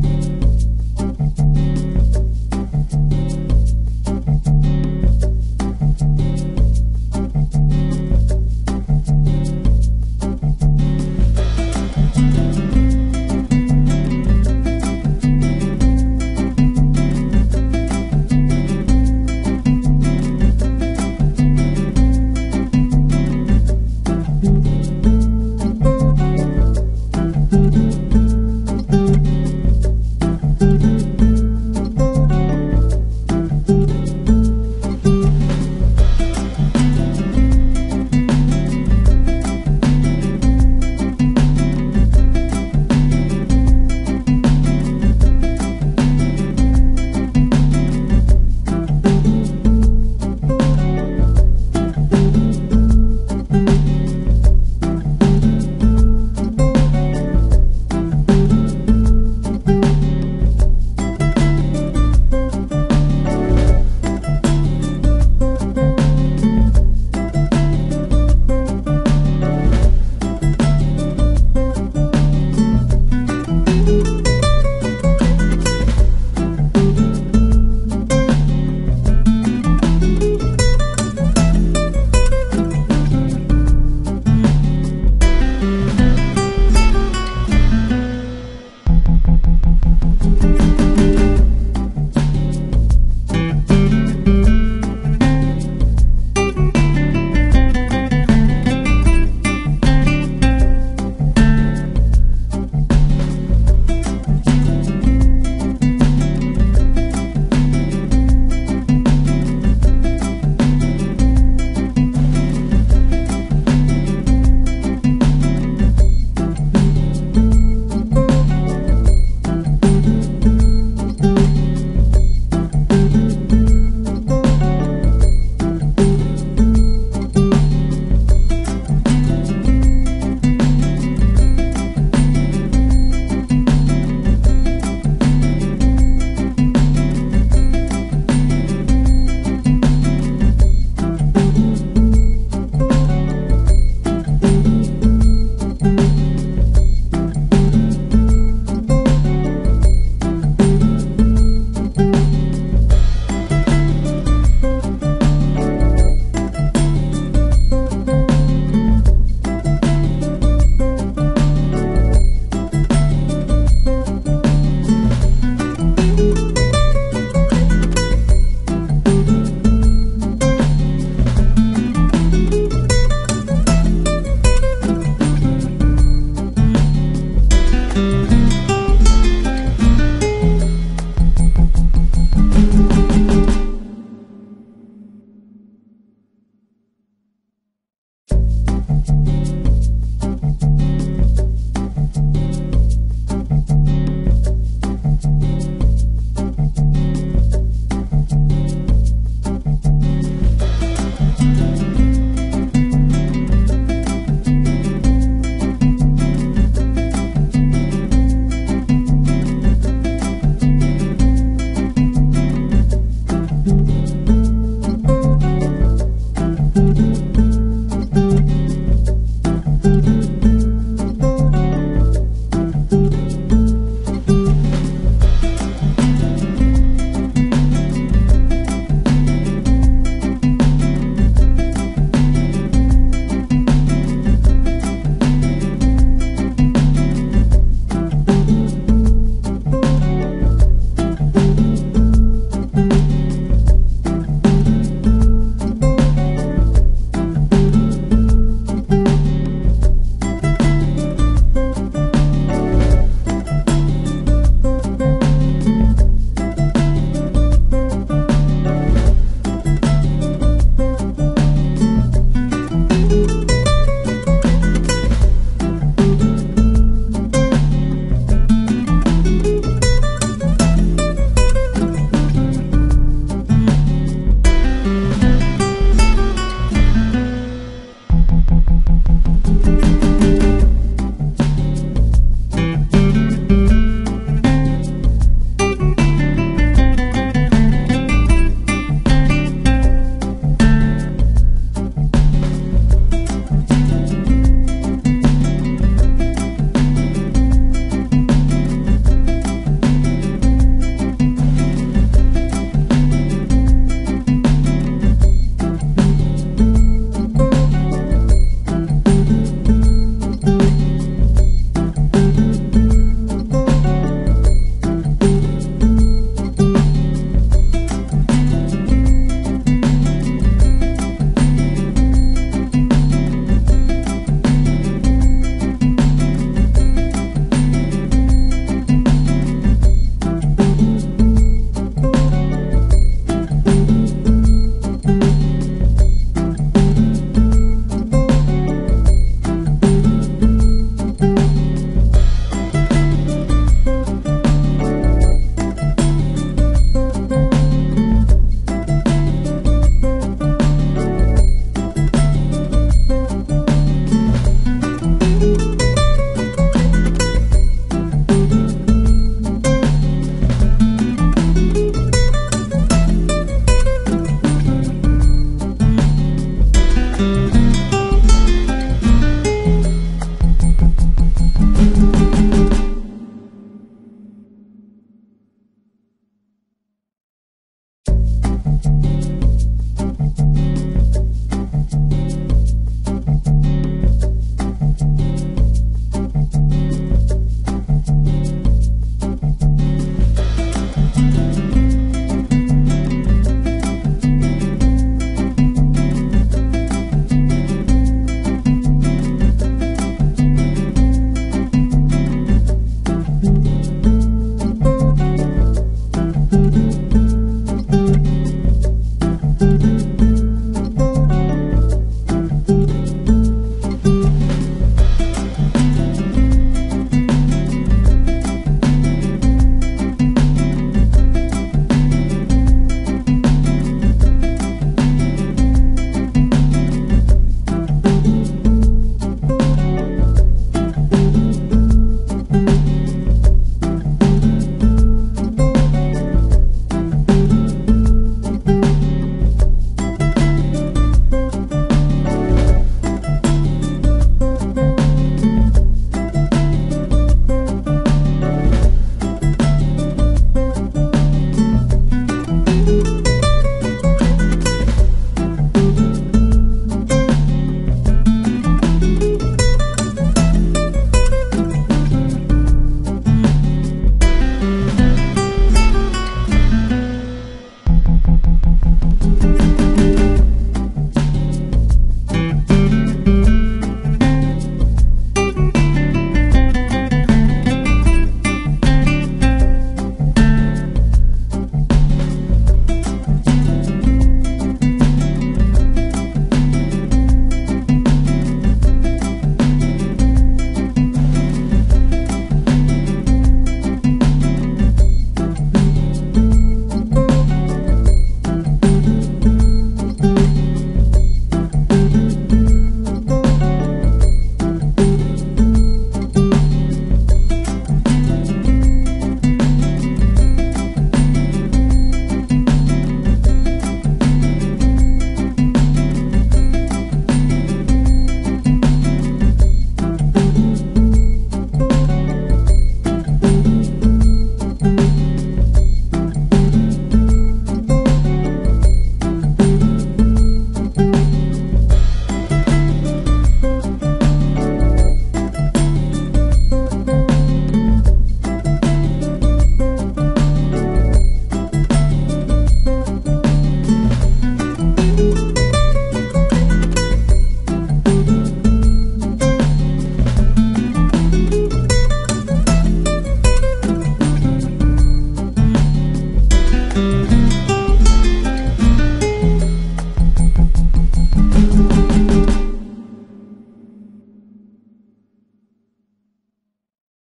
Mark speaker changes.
Speaker 1: Bye.